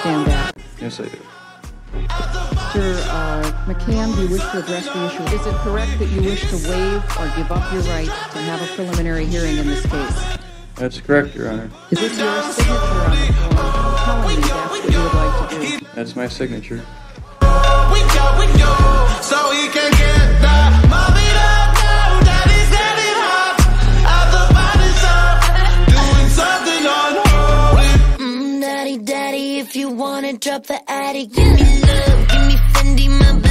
Preliminary understand that? Yes, I do. Mr. Uh, McCann, do you wish to address the issue? Is it correct that you wish to waive or give up your right to have a preliminary hearing in this case? That's correct, Your Honor. Is this your signature on the form telling me that's what you would like to do? That's my signature. If you wanna drop the attic, give me love, give me Fendi, my